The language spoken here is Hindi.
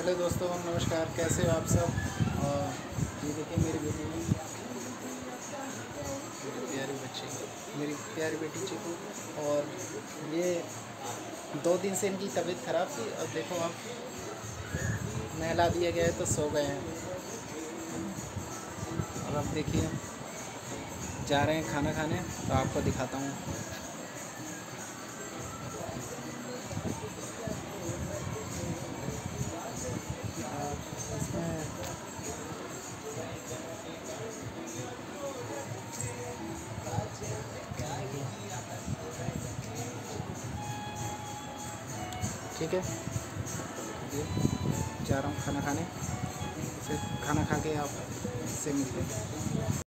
हेलो दोस्तों, नमस्कार। कैसे हो आप सब? ये देखिए मेरी बेटी। मेरी प्यारी बच्ची। मेरी प्यारी बेटी चिकू। और ये दो दिन से इनकी तबीयत ख़राब थी। और देखो आप, नहला दिया गया है तो सो गए हैं। और अब देखिए, जा रहे हैं खाना खाने तो आपको दिखाता हूँ। ठीक है। जा रहा हूँ खाना खाने। फिर खाना खा के आप से मिलते